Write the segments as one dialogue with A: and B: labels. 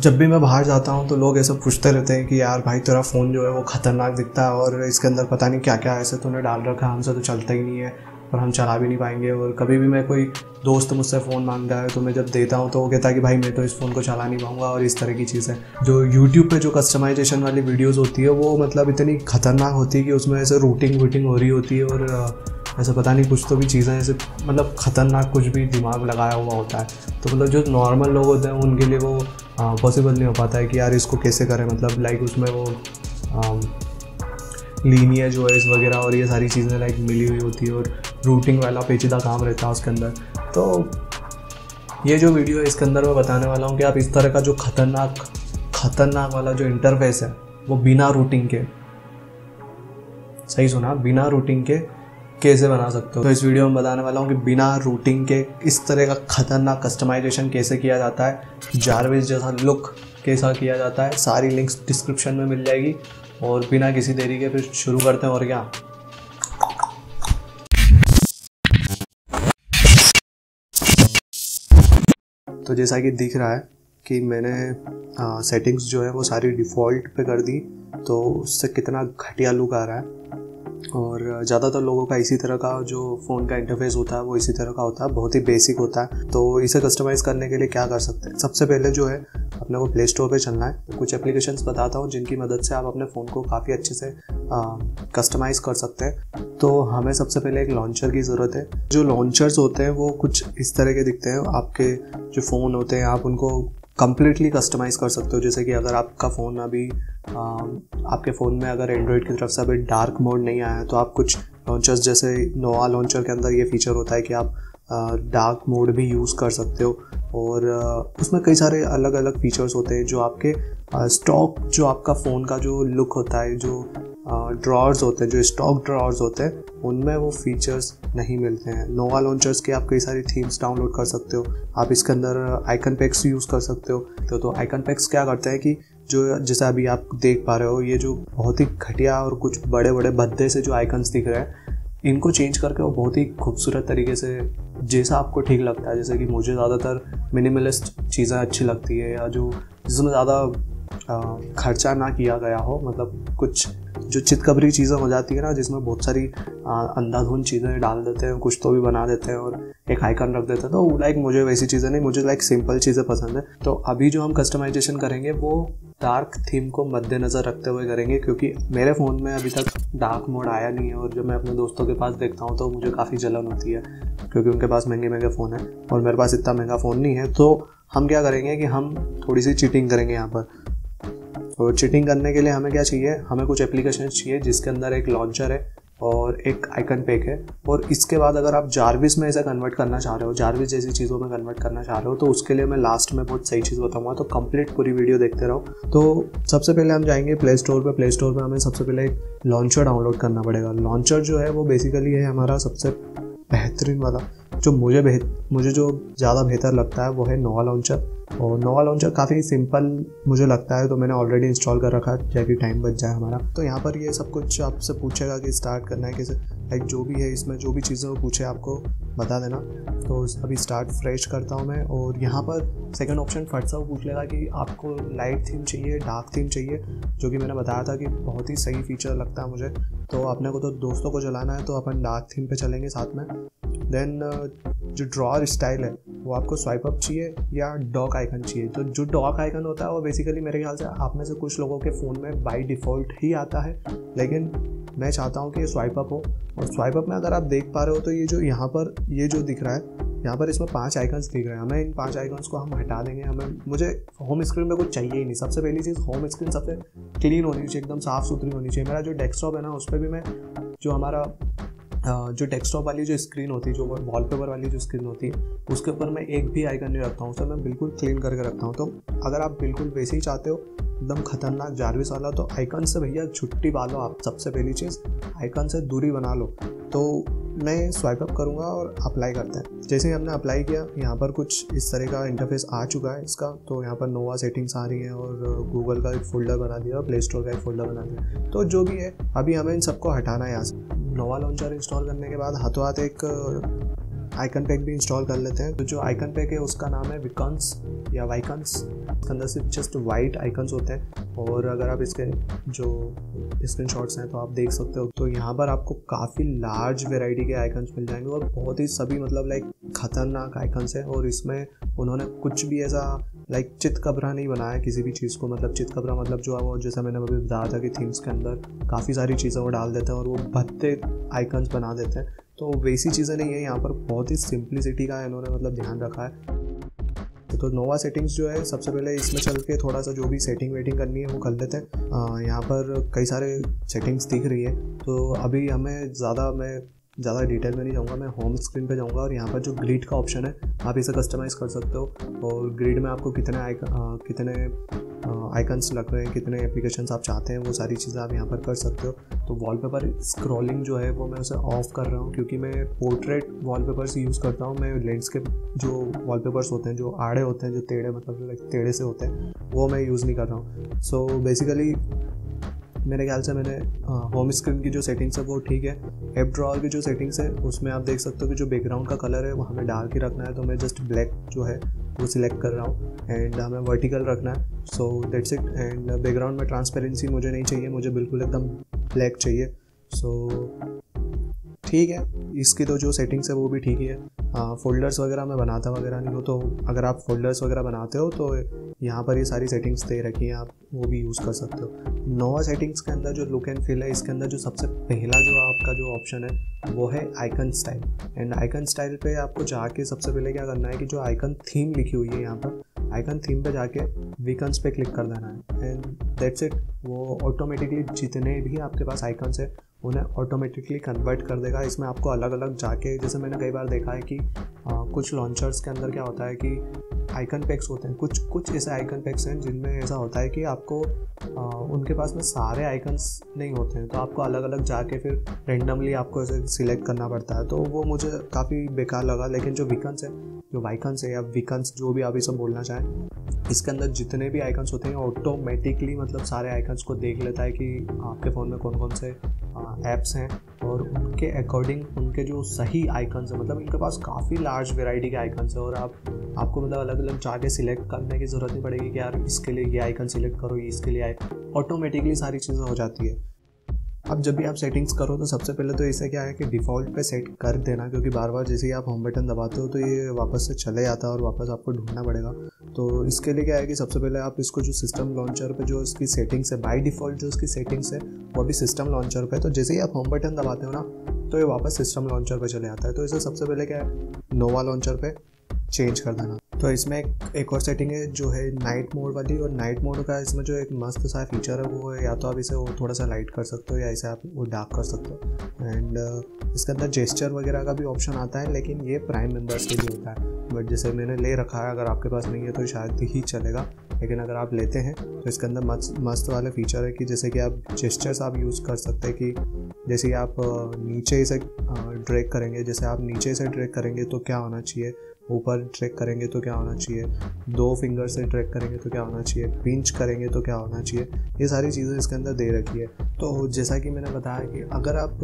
A: जब भी मैं बाहर जाता हूँ तो लोग ऐसे पूछते रहते हैं कि यार भाई तेरा फ़ोन जो है वो ख़तरनाक दिखता है और इसके अंदर पता नहीं क्या क्या ऐसे तूने डाल रखा है, हमसे तो चलता ही नहीं है और हम चला भी नहीं पाएँगे और कभी भी मैं कोई दोस्त मुझसे फ़ोन माँगता है तो मैं जब देता हूँ तो वो कहता है कि भाई मैं तो इस फ़ोन को चला नहीं पाऊँगा और इस तरह की चीज़। जो यूट्यूब पे जो कस्टमाइजेशन वाली वीडियोस होती है वो मतलब इतनी ख़तरनाक होती है कि उसमें ऐसे रूटिंग वूटिंग हो रही होती है और ऐसा पता नहीं, कुछ तो भी चीज़ें ऐसे मतलब ख़तरनाक कुछ भी दिमाग लगाया हुआ होता है। तो मतलब जो नॉर्मल लोग होते हैं, उनके लिए वो पॉसिबल नहीं हो पाता है कि यार इसको कैसे करें मतलब लाइक उसमें वो लीनियर जो वगैरह और ये सारी चीज़ें लाइक मिली हुई होती है और रूटिंग वाला पेचीदा काम रहता है उसके अंदर। तो ये जो वीडियो है, इसके अंदर मैं बताने वाला हूँ कि आप इस तरह का जो खतरनाक खतरनाक वाला जो इंटरफेस है, वो बिना रूटिंग के, सही सुना, बिना रूटिंग के कैसे बना सकते हो? तो इस वीडियो में बताने वाला हूँ कि बिना रूटिंग के इस तरह का खतरनाक कस्टमाइजेशन कैसे किया जाता है जारविस जैसा लुक कैसा किया जाता है, सारी लिंक्स डिस्क्रिप्शन में मिल जाएगी। और बिना किसी देरी के फिर शुरू करते हैं, और क्या? तो जैसा कि दिख रहा है कि मैंने सेटिंग्स जो है वो सारी डिफ़ॉल्ट पे कर दी तो उससे कितना घटिया लुक आ रहा है। और ज़्यादातर लोगों का इसी तरह का जो फ़ोन का इंटरफेस होता है, वो इसी तरह का होता है, बहुत ही बेसिक होता है। तो इसे कस्टमाइज़ करने के लिए क्या कर सकते हैं? सबसे पहले जो है, अपने को प्ले स्टोर पर चलना है। कुछ एप्लीकेशन बताता हूँ, जिनकी मदद से आप अपने फ़ोन को काफ़ी अच्छे से कस्टमाइज़ कर सकते हैं। तो हमें सबसे पहले एक लॉन्चर की ज़रूरत है। जो लॉन्चर्स होते हैं, वो कुछ इस तरह के दिखते हैं। आपके जो फ़ोन होते हैं, आप उनको कम्प्लीटली कस्टमाइज़ कर सकते हो जैसे कि अगर आपका फ़ोन अभी आ, आपके फ़ोन में अगर एंड्रॉयड की तरफ़ से अभी डार्क मोड नहीं आया है तो आप कुछ लॉन्चर्स जैसे नोवा लॉन्चर के अंदर ये फीचर होता है कि आप डार्क मोड भी यूज़ कर सकते हो। और उसमें कई सारे अलग अलग फीचर्स होते हैं जो आपके स्टॉक जो आपका फ़ोन का जो लुक होता है जो ड्रॉर्स होते हैं जो स्टॉक ड्रॉर्स होते हैं उनमें वो फीचर्स नहीं मिलते हैं। नोवा लॉन्चर्स के आप कई सारी थीम्स डाउनलोड कर सकते हो। आप इसके अंदर आइकन पैक्स यूज़ कर सकते हो। तो, तो आइकन पैक्स क्या करते हैं कि जो जैसे अभी आप देख पा रहे हो ये जो बहुत ही घटिया और कुछ बड़े बड़े भद्दे से जो आइकन्स दिख रहे हैं इनको चेंज करके वो बहुत ही खूबसूरत तरीके से जैसा आपको ठीक लगता है। जैसे कि मुझे ज़्यादातर मिनिमलिस्ट चीज़ें अच्छी लगती है या जो जिसमें ज़्यादा खर्चा ना किया गया हो मतलब कुछ जो चितकबरी चीज़ें हो जाती है ना, जिसमें बहुत सारी अंधाधुंध चीज़ें डाल देते हैं, कुछ तो भी बना देते हैं और एक आइकन रख देते हैं तो लाइक मुझे वैसी चीज़ें नहीं, मुझे लाइक सिंपल चीज़ें पसंद है। तो अभी जो हम कस्टमाइजेशन करेंगे, वो डार्क थीम को मद्देनज़र रखते हुए करेंगे, क्योंकि मेरे फ़ोन में अभी तक डार्क मोड आया नहीं है, और जब मैं अपने दोस्तों के पास देखता हूँ तो मुझे काफ़ी जलन होती है, क्योंकि उनके पास महँगे महँगे फ़ोन है, और मेरे पास इतना महँगा फ़ोन नहीं है तो हम क्या करेंगे कि हम थोड़ी सी चीटिंग करेंगे यहाँ पर। तो चीटिंग करने के लिए हमें क्या चाहिए? हमें कुछ एप्लीकेशन चाहिए जिसके अंदर एक लॉन्चर है और एक आइकन पैक है। और इसके बाद अगर आप जारविस में ऐसा कन्वर्ट करना चाह रहे हो जारविस जैसी चीज़ों में कन्वर्ट करना चाह रहे हो तो उसके लिए मैं लास्ट में बहुत सही चीज़ बताऊँगा। तो कंप्लीट पूरी वीडियो देखते रहो। तो सबसे पहले हम जाएँगे प्ले स्टोर पर प्ले स्टोर पर हमें सबसे पहले एक लॉन्चर डाउनलोड करना पड़ेगा। लॉन्चर जो है वो बेसिकली है हमारा सबसे बेहतरीन वाला। जो मुझे मुझे जो ज़्यादा बेहतर लगता है वो है नोवा लॉन्चर। और नोवा लॉन्चर काफ़ी सिंपल मुझे लगता है तो मैंने ऑलरेडी इंस्टॉल कर रखा है कि टाइम बच जाए हमारा। तो यहाँ पर ये सब कुछ आपसे पूछेगा कि स्टार्ट करना है कैसे लाइक जो भी है इसमें, जो भी चीज़ें वो पूछे, आपको बता देना। तो अभी स्टार्ट फ्रेश करता हूँ मैं, और यहाँ पर सेकंड ऑप्शन फट सा पूछ लेगा कि आपको लाइट थीम चाहिए डार्क थीम चाहिए, जो कि मैंने बताया था कि बहुत ही सही फीचर लगता है मुझे। तो अपने को तो दोस्तों को चलाना है तो अपन डार्क थीम पे चलेंगे साथ में। देन जो ड्रॉर स्टाइल है, वो आपको स्वाइप अप चाहिए या डॉक आइकन चाहिए। तो जो डॉक आइकन होता है, वो बेसिकली मेरे ख्याल से आप में से कुछ लोगों के फ़ोन में बाई डिफ़ॉल्ट ही आता है। लेकिन मैं चाहता हूँ कि ये स्वाइप अप हो। और स्वाइप अप में अगर आप देख पा रहे हो तो ये जो यहाँ पर, ये जो दिख रहा है, यहाँ पर इसमें पाँच आइकन्स दिख रहे हैं। हमें इन पाँच आइकन्स को हम हटा देंगे। हमें, मुझे होम स्क्रीन में कुछ चाहिए ही नहीं। सबसे पहली चीज़ होम स्क्रीन सबसे क्लीन होनी चाहिए, एकदम साफ़ सुथरी होनी चाहिए। मेरा जो डेस्कटॉप है ना, उस पर भी मैं, जो हमारा जो डेस्कटॉप वाली जो स्क्रीन होती है, जो वॉलपेपर वाली जो स्क्रीन होती है, उसके ऊपर मैं एक भी आइकन नहीं रखता हूँ, उसे मैं बिल्कुल क्लीन करके रखता हूँ। तो अगर आप बिल्कुल वैसे ही चाहते हो, एकदम खतरनाक जारविस वाला तो आइकन से भैया छुट्टी पा लो आप। सबसे पहली चीज़ आइकन से दूरी बना लो। तो मैं स्वाइप अप करूँगा और अप्लाई करते हैं। जैसे ही हमने अप्लाई किया, यहाँ पर कुछ इस तरह का इंटरफेस आ चुका है इसका। तो यहाँ पर नोवा सेटिंग्स आ रही हैं और गूगल का एक फोल्डर बना दिया और प्ले स्टोर का एक फोल्डर बना दिया। तो जो भी है, अभी हमें इन सबको हटाना है यहाँ से। नोवा लॉन्चर इंस्टॉल करने के बाद हाथों हाथ एक आइकन पैक भी इंस्टॉल कर लेते हैं। तो जो आइकन पैक है, उसका नाम है विकन्स या वाइकन्स इसके अंदर सिर्फ़ जस्ट वाइट आइकन्स होते हैं। और अगर आप इसके, जो स्क्रीन शॉट्स हैं तो आप देख सकते हो। तो यहाँ पर आपको काफ़ी लार्ज वेराइटी के आइकन्स मिल जाएँगे। और बहुत ही सभी मतलब लाइक खतरनाक आइकन्स हैं। और इसमें उन्होंने कुछ भी ऐसा लाइक चित कबरा नहीं बनाया किसी भी चीज़ को। मतलब चित कबरा मतलब जो है वो जैसा मैंने अभी बताया था कि थीम्स के अंदर काफ़ी सारी चीज़ें वो डाल देते हैं और वो भत्ते आइकन्स बना देते हैं। तो वैसी चीज़ें नहीं है। यहाँ पर बहुत ही सिंप्लिसिटी का इन्होंने मतलब ध्यान रखा है। तो नोवा सेटिंग्स जो है, सबसे पहले इसमें चल के थोड़ा सा जो भी सेटिंग वेटिंग करनी है, वो कर लेते हैं। यहाँ पर कई सारे सेटिंग्स दिख रही है। तो अभी हमें ज़्यादा मैं ज़्यादा डिटेल में नहीं जाऊँगा, मैं होम स्क्रीन पे जाऊँगा और यहाँ पर जो ग्रिड का ऑप्शन है, आप इसे कस्टमाइज़ कर सकते हो। और ग्रिड में आपको कितने आइकन कितने आइकन्स लग रहे हैं, कितने एप्लीकेशन आप चाहते हैं, वो सारी चीज़ें आप यहाँ पर कर सकते हो। तो वॉलपेपर स्क्रॉलिंग जो है, वो मैं उसे ऑफ़ कर रहा हूँ क्योंकि मैं पोर्ट्रेट वॉलपेपर्स यूज़ करता हूँ। मैं लैंडस्केप जो वॉलपेपर्स होते हैं, जो आड़े होते हैं, जो टेढ़े मतलब लाइक टेढ़े से होते हैं, वो मैं यूज़ नहीं कर रहा हूँ। सो बेसिकली मेरे ख्याल से मैंने होम स्क्रीन की जो सेटिंग्स है वो ठीक है। एप ड्रॉर की जो सेटिंग्स है उसमें आप देख सकते हो कि जो बैकग्राउंड का कलर है वो हमें डार्क ही रखना है। तो मैं जस्ट ब्लैक जो है वो सिलेक्ट कर रहा हूँ। एंड हमें वर्टिकल रखना है। So that's it and background में ट्रांसपेरेंसी मुझे नहीं चाहिए। मुझे बिल्कुल एकदम ब्लैक चाहिए। सो so, ठीक है। इसकी तो जो सेटिंग्स है वो भी ठीक ही है। फोल्डर्स वगैरह मैं बनाता वगैरह नहीं हो तो अगर आप फोल्डर्स वगैरह बनाते हो तो यहाँ पर ये सारी सेटिंग्स दे रखी हैं, आप वो भी यूज़ कर सकते हो। नोवा सेटिंग्स के अंदर जो लुक एंड फील है, इसके अंदर जो सबसे पहला जो आपका जो ऑप्शन है, वो है icon style and icon style पे आपको जाके सबसे पहले क्या करना है कि जो आइकन थीम लिखी हुई है यहाँ पर आइकन थीम पे जाके वीकन्स पे क्लिक कर देना है। एंड दैट्स इट वो ऑटोमेटिकली जितने भी आपके पास आइकन्स है उन्हें ऑटोमेटिकली कन्वर्ट कर देगा। इसमें आपको अलग अलग जाके जैसे मैंने कई बार देखा है कि आ, कुछ लॉन्चर्स के अंदर क्या होता है कि आइकन पैक्स होते हैं। कुछ कुछ ऐसे आइकन पैक्स हैं जिनमें ऐसा होता है कि आपको आ, उनके पास में सारे आइकन्स नहीं होते हैं। तो आपको अलग अलग जाके फिर रेंडमली आपको ऐसे सिलेक्ट करना पड़ता है। तो वो मुझे काफ़ी बेकार लगा लेकिन जो वीकन्स है जो वाइकन्स है या वीकन्स जो भी आप इसे बोलना चाहें, इसके अंदर जितने भी आइकन्स होते हैं ऑटोमेटिकली मतलब सारे आइकन्स को देख लेता है कि आपके फ़ोन में कौन कौन से ऐप्स हैं और उनके अकॉर्डिंग उनके जो सही आइकन्स हैं मतलब इनके पास काफ़ी लार्ज वेराइटी के आइकन्स हैं और आप, आपको मतलब अलग अलग जाके सिलेक्ट करने की ज़रूरत नहीं पड़ेगी कि यार इसके लिए ये आइकन सिलेक्ट करो इसके लिए ऑटोमेटिकली सारी चीज़ें हो जाती है। अब जब भी आप सेटिंग्स करो तो सबसे पहले तो इसे क्या है कि डिफ़ॉल्ट पे सेट कर देना, क्योंकि बार बार जैसे ही आप होम बटन दबाते हो तो ये वापस से चले जाता है और वापस आपको ढूंढना पड़ेगा। तो इसके लिए क्या है कि सबसे पहले आप इसको जो सिस्टम लॉन्चर पे जो इसकी सेटिंग्स है बाय डिफ़ॉल्ट जो इसकी सेटिंग्स है, वो अभी सिस्टम लॉन्चर पर तो जैसे ही आप होम बटन दबाते हो ना तो ये वापस सिस्टम लॉन्चर पर चले जाता है। तो इसे सबसे पहले क्या है नोवा लॉन्चर पर चेंज कर देना। तो इसमें एक, और सेटिंग है जो है नाइट मोड वाली और नाइट मोड का इसमें जो एक मस्त सा फीचर है वो है या तो आप इसे वो थोड़ा सा लाइट कर सकते हो या इसे आप वो डार्क कर सकते हो। एंड uh, इसके अंदर जेस्चर वगैरह का भी ऑप्शन आता है लेकिन ये प्राइम मेंबर्स के लिए होता है। बट जैसे मैंने ले रखा है अगर आपके पास नहीं है तो शायद ही चलेगा। लेकिन अगर आप लेते हैं तो इसके अंदर मस्त मस्त वाला फीचर है कि जैसे कि आप जेस्चर्स आप यूज़ कर सकते हैं कि जैसे आप नीचे से ड्रैग करेंगे जैसे आप नीचे से ड्रैग करेंगे तो क्या होना चाहिए? ऊपर ट्रैक करेंगे तो क्या होना चाहिए? दो फिंगर से ट्रैक करेंगे तो क्या होना चाहिए? पिंच करेंगे तो क्या होना चाहिए? ये सारी चीज़ें इसके अंदर दे रखी है। तो जैसा कि मैंने बताया कि अगर आप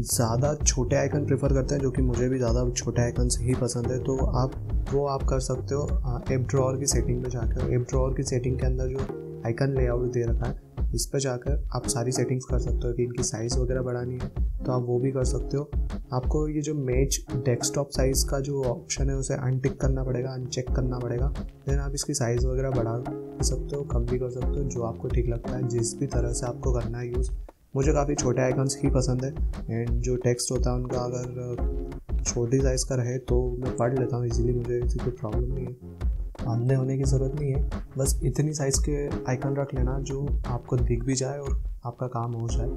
A: ज़्यादा छोटे आइकन प्रेफर करते हैं, जो कि मुझे भी ज़्यादा छोटे आइकन से ही पसंद है तो आप, वो आप कर सकते हो एप ड्रॉर की सेटिंग में जाकर एप ड्रॉर की सेटिंग के अंदर जो आइकन लेआउट दे रखा है इस पर जाकर आप सारी सेटिंग्स कर सकते हो कि इनकी साइज़ वगैरह बढ़ानी है तो आप वो भी कर सकते हो। आपको ये जो मैच डेस्कटॉप साइज़ का जो ऑप्शन है, उसे अनटिक करना पड़ेगा अनचेक करना पड़ेगा। देन आप इसकी साइज़ वगैरह बढ़ा सकते हो, कम भी कर सकते हो, जो आपको ठीक लगता है, जिस भी तरह से आपको करना है यूज़ मुझे काफ़ी छोटे आइकन्स ही पसंद है एंड जो टेक्स्ट होता है, उनका अगर, छोटी साइज़ का रहे तो मैं पढ़ लेता हूँ इजीली मुझे ऐसी कोई प्रॉब्लम नहीं है। अंधे होने की ज़रूरत नहीं है। बस इतनी साइज़ के आइकन रख लेना जो आपको दिख भी जाए और आपका काम हो जाए।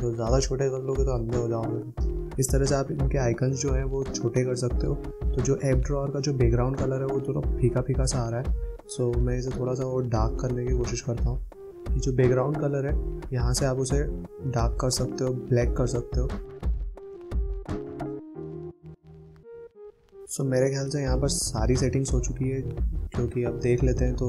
A: तो ज़्यादा छोटे कर लोगे तो अंधे हो जाओगे। इस तरह से आप इनके आइकन्स जो हैं वो छोटे कर सकते हो। तो जो एप ड्रॉर का जो बैकग्राउंड कलर है वो थोड़ा फीका फीका सा आ रहा है। सो मैं इसे थोड़ा सा और डार्क करने की कोशिश करता हूँ। जो बैकग्राउंड कलर है, यहाँ से आप उसे डार्क कर सकते हो ब्लैक कर सकते हो। सो so, मेरे ख्याल से यहाँ पर सारी सेटिंग्स हो चुकी है क्योंकि अब देख लेते हैं तो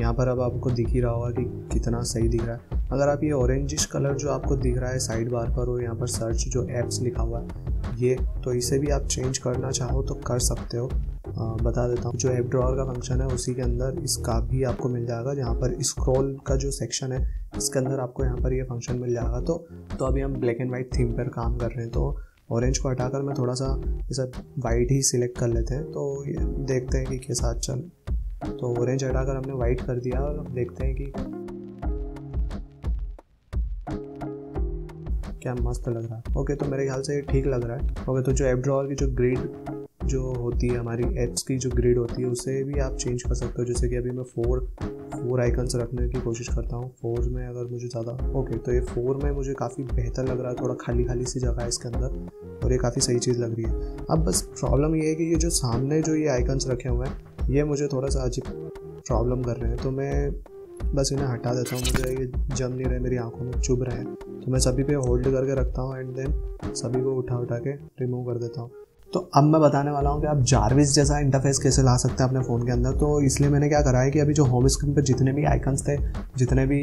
A: यहाँ पर अब आपको दिख ही रहा होगा कि कितना सही दिख रहा है। अगर आप ये ऑरेंजिश कलर जो आपको दिख रहा है साइड बार पर और यहाँ पर सर्च जो एप्स लिखा हुआ है ये तो इसे भी आप चेंज करना चाहो तो कर सकते हो। आ, बता देता हूँ जो ऐप ड्रॉअर का फ़ंक्शन है उसी के अंदर इसका भी आपको मिल जाएगा। जहाँ पर स्क्रॉल का जो सेक्शन है इसके अंदर आपको यहाँ पर ये फ़ंक्शन मिल जाएगा। तो तो अभी हम ब्लैक एंड वाइट थीम पर काम कर रहे हैं तो ऑरेंज को हटाकर मैं थोड़ा सा जैसा वाइट ही सिलेक्ट कर लेते हैं। तो ये देखते हैं कि कैसा चल। तो ऑरेंज हटाकर हमने वाइट कर दिया और अब देखते हैं कि क्या मस्त लग रहा है। ओके तो मेरे ख्याल से ये ठीक लग रहा है। ओके तो जो एप की जो ग्रिड जो होती है हमारी एप्स की जो ग्रिड होती है, उसे भी आप चेंज कर सकते हो। जैसे कि अभी मैं फोर फोर आइकन्स रखने की कोशिश करता हूँ। फोर में अगर मुझे ज़्यादा ओके तो ये फोर में मुझे काफ़ी बेहतर लग रहा है। थोड़ा खाली खाली सी जगह है इसके अंदर, और ये काफ़ी सही चीज़ लग रही है। अब बस प्रॉब्लम ये है कि ये जो सामने जो ये आइकन्स रखे हुए हैं, ये मुझे थोड़ा सा अजीब प्रॉब्लम कर रहे हैं। तो मैं बस इन्हें हटा देता हूँ। मुझे ये जम नहीं रहे, मेरी आँखों में चुभ रहे हैं। तो मैं सभी पे होल्ड करके रखता हूँ एंड देन सभी को उठा उठा के रिमूव कर देता हूँ। तो अब मैं बताने वाला हूँ कि आप जारविस जैसा इंटरफेस कैसे ला सकते हैं अपने फ़ोन के अंदर। तो इसलिए मैंने क्या करा है कि अभी जो होम स्क्रीन पर जितने भी आइकन्स थे, जितने भी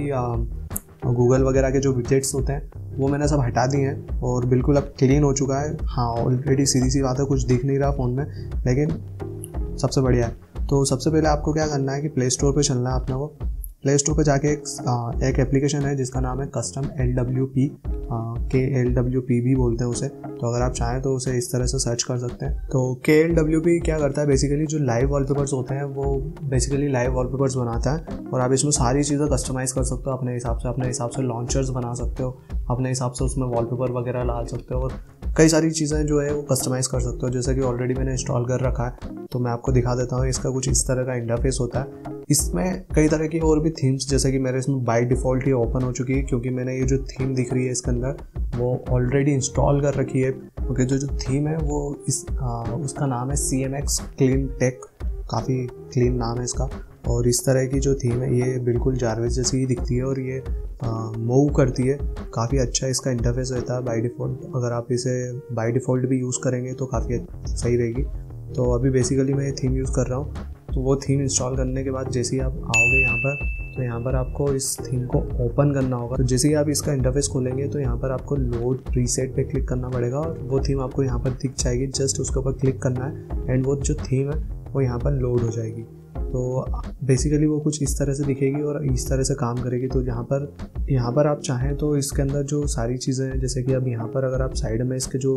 A: गूगल वगैरह के जो विजेट्स होते हैं, वो मैंने सब हटा दिए हैं और बिल्कुल अब क्लीन हो चुका है। हाँ ऑलरेडी सीधी सी बात है, कुछ दिख नहीं रहा फ़ोन में, लेकिन सबसे बढ़िया है। तो सबसे पहले आपको क्या करना है कि प्ले स्टोर पर चलना है अपने को। प्ले स्टोर पर जाके एक एक एप्लीकेशन है जिसका नाम है Kustom L W P K L W P भी बोलते हैं उसे। तो अगर आप चाहें तो उसे इस तरह से सर्च कर सकते हैं। तो के एल डब्ल्यू पी क्या करता है? बेसिकली जो लाइव वॉलपेपर्स होते हैं, वो बेसिकली लाइव वॉलपेपर्स बनाता है और आप इसमें सारी चीज़ें कस्टमाइज़ कर सकते हो। अपने हिसाब से, अपने हिसाब से लॉन्चर्स बना सकते हो। अपने हिसाब से उसमें वॉलपेपर वगैरह डाल सकते हो और कई सारी चीज़ें जो है वो कस्टमाइज़ कर सकते हो। जैसे कि ऑलरेडी मैंने इंस्टॉल कर रखा है तो मैं आपको दिखा देता हूँ इसका कुछ इस तरह का इंटरफेस होता है। इसमें कई तरह की और भी थीम्स जैसे कि मेरे इसमें बाई डिफ़ॉल्ट ही ओपन हो चुकी है क्योंकि मैंने ये जो थीम दिख रही है इसके अंदर वो ऑलरेडी इंस्टॉल कर रखी है। क्योंकि जो जो थीम है वो इस आ, उसका नाम है C M X clean tech काफ़ी क्लीन नाम है इसका। और इस तरह की जो थीम है, ये बिल्कुल जारवेज जैसी ही दिखती है और ये मूव करती है। काफ़ी अच्छा इसका इंटरफेस रहता है बाई डिफ़ॉल्ट अगर आप इसे बाई डिफ़ॉल्ट भी यूज़ करेंगे तो काफ़ी सही रहेगी। तो अभी बेसिकली मैं ये थीम यूज़ कर रहा हूँ। तो वो थीम इंस्टॉल करने के बाद जैसे ही आप आओगे यहाँ पर तो यहाँ पर आपको इस थीम को ओपन करना होगा। तो जैसे ही आप इसका इंटरफेस खोलेंगे तो यहाँ पर आपको लोड रीसेट पे क्लिक करना पड़ेगा और वो थीम आपको यहाँ पर दिख जाएगी। जस्ट उसके ऊपर क्लिक करना है एंड वो जो थीम है, वो यहाँ पर लोड हो जाएगी। तो बेसिकली वो कुछ इस तरह से दिखेगी और इस तरह से काम करेगी। तो यहाँ पर यहाँ पर आप चाहें तो इसके अंदर जो सारी चीज़ें हैं, जैसे कि अब यहाँ पर अगर आप साइड में इसके जो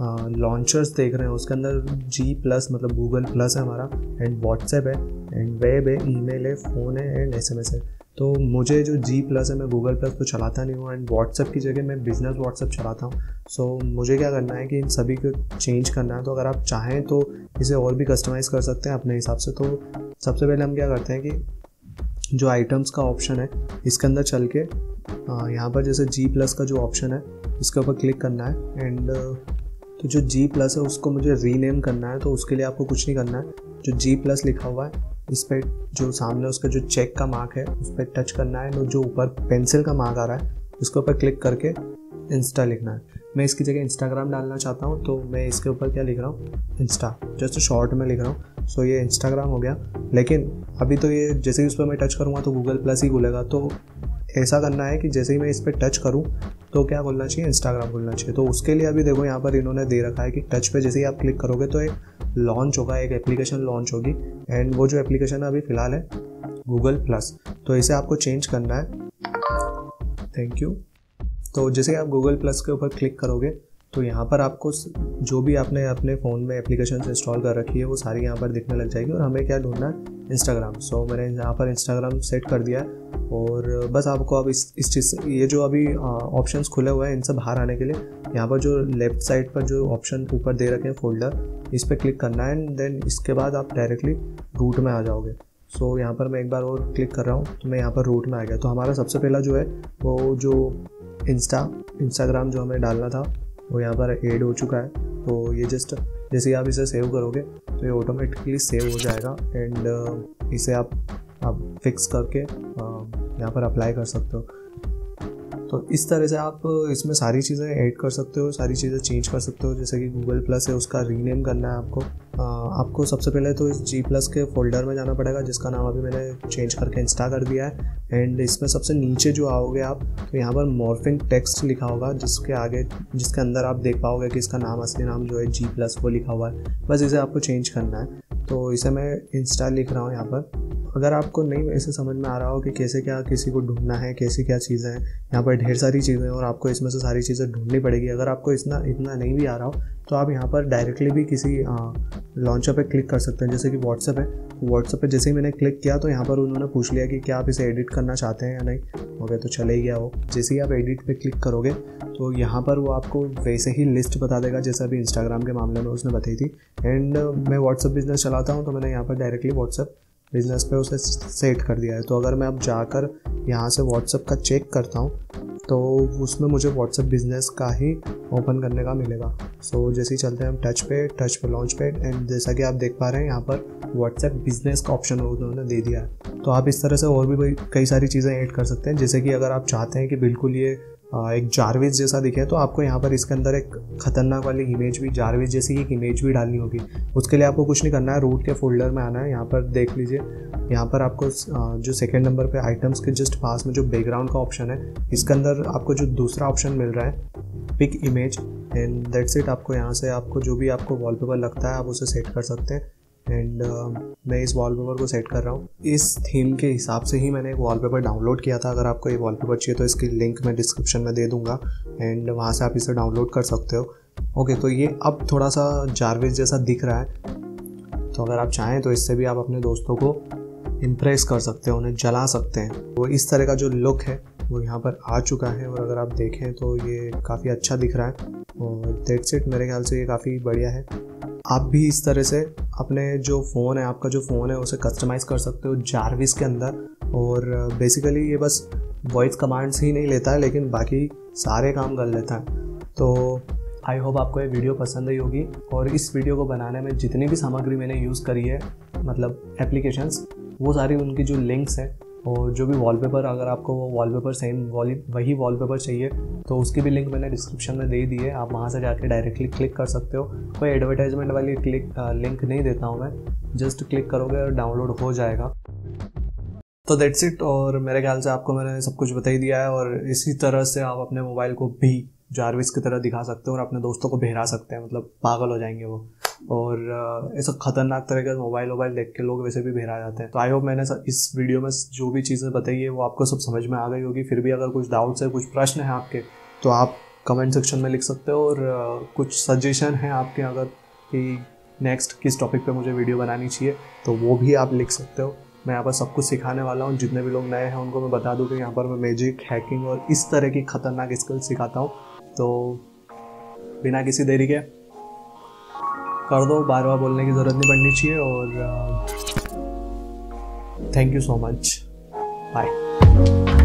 A: लॉन्चर्स देख रहे हैं, उसके अंदर जी प्लस मतलब गूगल प्लस है हमारा एंड व्हाट्सएप है एंड वेब है ईमेल है फ़ोन है एंड एसएमएस है। तो मुझे जो जी प्लस है मैं गूगल प्लस तो चलाता नहीं हूँ एंड व्हाट्सएप की जगह मैं बिज़नेस व्हाट्सएप चलाता हूँ। सो so, मुझे क्या करना है कि इन सभी को चेंज करना है तो अगर आप चाहें तो इसे और भी कस्टमाइज़ कर सकते हैं अपने हिसाब से। तो सबसे पहले हम क्या करते हैं कि जो आइटम्स का ऑप्शन है इसके अंदर चल के यहाँ पर जैसे जी प्लस का जो ऑप्शन है इसके ऊपर क्लिक करना है एंड तो जो जी प्लस है, उसको मुझे रीनेम करना है तो उसके लिए आपको कुछ नहीं करना है। जो जी प्लस लिखा हुआ है, इस पर जो सामने उसका जो चेक का मार्क है, उस पर टच करना है तो जो ऊपर पेंसिल का मार्क आ रहा है, उसके ऊपर क्लिक करके इंस्टा लिखना है। मैं इसकी जगह इंस्टाग्राम डालना चाहता हूँ तो मैं इसके ऊपर क्या लिख रहा हूँ? इंस्टा जस्ट शॉर्ट में लिख रहा हूँ। सो ये इंस्टाग्राम हो गया। लेकिन अभी तो ये, जैसे ही उस पर मैं टच करूँगा तो गूगल प्लस ही खुलेगा। तो ऐसा करना है कि जैसे ही मैं इस पर टच करूँ तो क्या खोलना चाहिए? इंस्टाग्राम खोलना चाहिए। तो उसके लिए अभी देखो, यहाँ पर इन्होंने दे रखा है कि टच पे जैसे ही आप क्लिक करोगे तो एक लॉन्च होगा, एक एप्लीकेशन लॉन्च होगी। एंड वो जो एप्लीकेशन है अभी फ़िलहाल है गूगल प्लस तो इसे आपको चेंज करना है। थैंक यू तो जैसे आप गूगल प्लस के ऊपर क्लिक करोगे तो यहाँ पर आपको जो भी आपने अपने फ़ोन में एप्लीकेशन इंस्टॉल कर रखी है वो सारी यहाँ पर दिखने लग जाएगी और हमें क्या ढूंढना है? इंस्टाग्राम सो मैंने यहाँ पर इंस्टाग्राम सेट कर दिया है और बस आपको अब इस इस चीज़ ये जो अभी ऑप्शंस खुले हुए हैं इनसे बाहर आने के लिए यहाँ पर जो लेफ़्ट साइड पर जो ऑप्शन ऊपर दे रखे हैं फोल्डर इस पर क्लिक करना है एंड देन इसके बाद आप डायरेक्टली रूट में आ जाओगे। सो so, यहाँ पर मैं एक बार और क्लिक कर रहा हूँ तो मैं यहाँ पर रूट में आ गया। तो हमारा सबसे पहला जो है वो जो इंस्टा इंस्टाग्राम जो हमें डालना था वो यहाँ पर ऐड हो चुका है। तो ये जस्ट जैसे आप इसे सेव करोगे तो ये ऑटोमेटिकली सेव हो जाएगा एंड इसे आप आप फिक्स करके यहाँ पर अप्लाई कर सकते हो। तो इस तरह से आप इसमें सारी चीज़ें ऐड कर सकते हो सारी चीज़ें चेंज कर सकते हो जैसे कि गूगल प्लस है उसका रीनेम करना है आपको। आ, आपको सबसे पहले तो इस जी प्लस के फोल्डर में जाना पड़ेगा जिसका नाम अभी मैंने चेंज करके इंस्टा कर दिया है। एंड इसमें सबसे नीचे जो आओगे आप तो यहाँ पर मॉर्फिंग टेक्स्ट लिखा होगा जिसके आगे जिसके अंदर आप देख पाओगे कि इसका नाम असली नाम जो है जी प्लस वो लिखा हुआ है। बस इसे आपको चेंज करना है। तो इसे मैं इंस्टा लिख रहा हूँ यहाँ पर। अगर आपको नहीं ऐसे समझ में आ रहा हो कि कैसे क्या किसी को ढूंढना है, कैसे क्या चीज़ें हैं, यहाँ पर ढेर सारी चीज़ें हैं और आपको इसमें से सारी चीज़ें ढूंढनी पड़ेगी। अगर आपको इतना इतना नहीं भी आ रहा हो तो आप यहाँ पर डायरेक्टली भी किसी लॉन्चर पे क्लिक कर सकते हैं। जैसे कि व्हाट्सअप है व्हाट्सअप पे जैसे ही मैंने क्लिक किया तो यहाँ पर उन्होंने पूछ लिया कि क्या आप इसे एडिट करना चाहते हैं या नहीं। हो गया तो चले गया वो। जैसे ही आप एडिट पे क्लिक करोगे तो यहाँ पर वो आपको वैसे ही लिस्ट बता देगा, जैसे अभी इंस्टाग्राम के मामले में उसने बताई थी। एंड मैं व्हाट्सअप बिज़नेस चलाता हूँ तो मैंने यहाँ पर डायरेक्टली व्हाट्सअप बिज़नेस पे उसे सेट कर दिया है। तो अगर मैं अब जाकर यहाँ से व्हाट्सअप का चेक करता हूँ तो उसमें मुझे व्हाट्सअप बिज़नेस का ही ओपन करने का मिलेगा। सो so, जैसे ही चलते हैं हम टच पे टच पे लॉन्च पे एंड जैसा कि आप देख पा रहे हैं यहाँ पर व्हाट्सएप बिज़नेस का ऑप्शन उन्होंने दे दिया है। तो आप इस तरह से और भी कई सारी चीज़ें ऐड कर सकते हैं। जैसे कि अगर आप चाहते हैं कि बिल्कुल ये एक जारविस जैसा दिखे तो आपको यहाँ पर इसके अंदर एक खतरनाक वाली इमेज भी जारविस जैसी एक इमेज भी डालनी होगी। उसके लिए आपको कुछ नहीं करना है रूट के फोल्डर में आना है, यहाँ पर देख लीजिए। यहाँ पर आपको जो सेकेंड नंबर पे आइटम्स के जस्ट पास में जो बैकग्राउंड का ऑप्शन है, इसके अंदर आपको जो दूसरा ऑप्शन मिल रहा है pick image and that's it आपको यहाँ से आपको जो भी आपको वॉलपेपर लगता है, आप उसे सेट कर सकते हैं। एंड uh, मैं इस वॉलपेपर को सेट कर रहा हूँ। इस थीम के हिसाब से ही मैंने एक वॉलपेपर डाउनलोड किया था। अगर आपको ये वॉलपेपर चाहिए तो इसकी लिंक मैं डिस्क्रिप्शन में दे दूँगा। एंड वहाँ से आप इसे डाउनलोड कर सकते हो। ओके okay, तो ये अब थोड़ा सा जारविस जैसा दिख रहा है। तो अगर आप चाहें तो इससे भी आप अपने दोस्तों को इम्प्रेस कर सकते हैं उन्हें जला सकते हैं। वो इस तरह का जो लुक है वो यहाँ पर आ चुका है। और अगर आप देखें तो ये काफ़ी अच्छा दिख रहा है। और डेट सेट मेरे ख्याल से ये काफ़ी बढ़िया है। आप भी इस तरह से अपने जो फ़ोन है, आपका जो फ़ोन है, उसे कस्टमाइज़ कर सकते हो जारविस के अंदर। और बेसिकली ये बस वॉइस कमांड्स ही नहीं लेता है, लेकिन बाकी सारे काम कर लेता है। तो आई होप आपको ये वीडियो पसंद आई होगी। और इस वीडियो को बनाने में जितनी भी सामग्री मैंने यूज़ करी है मतलब एप्लीकेशंस वो सारी उनकी जो लिंक्स हैं और जो भी वॉलपेपर अगर आपको वो वॉलपेपर सेम वॉली, वही वॉलपेपर चाहिए तो उसकी भी लिंक मैंने डिस्क्रिप्शन में दे दी है। आप वहाँ से जाके डायरेक्टली क्लिक कर सकते हो। कोई एडवर्टाइजमेंट वाली क्लिक लिंक नहीं देता हूँ मैं। जस्ट क्लिक करोगे और डाउनलोड हो जाएगा। तो देट्स इट और मेरे ख्याल से आपको मैंने सब कुछ बता ही दिया है, और इसी तरह से आप अपने मोबाइल को भी जारविस की तरह दिखा सकते हो और अपने दोस्तों को बहरा सकते हैं। मतलब पागल हो जाएँगे वो। और ऐसा खतरनाक तरह का मोबाइल वोबाइल देख के लोग वैसे भी बहरा जाते हैं। तो आई होप मैंने इस वीडियो में जो भी चीज़ें बताई है, वो आपको सब समझ में आ गई होगी। फिर भी अगर कुछ डाउट्स है, कुछ प्रश्न है आपके तो आप कमेंट सेक्शन में लिख सकते हो और कुछ सजेशन है आपके अगर कि नेक्स्ट किस टॉपिक पे मुझे वीडियो बनानी चाहिए तो वो भी आप लिख सकते हो। मैं यहाँ पर सब कुछ सिखाने वाला हूँ। जितने भी लोग नए हैं, उनको मैं बता दूँ कि यहाँ पर मैं मैजिक हैकिंग और इस तरह की खतरनाक स्किल सिखाता हूँ। तो बिना किसी देरी के कर दो बार बार बोलने की ज़रूरत नहीं पड़नी चाहिए और thank you so much bye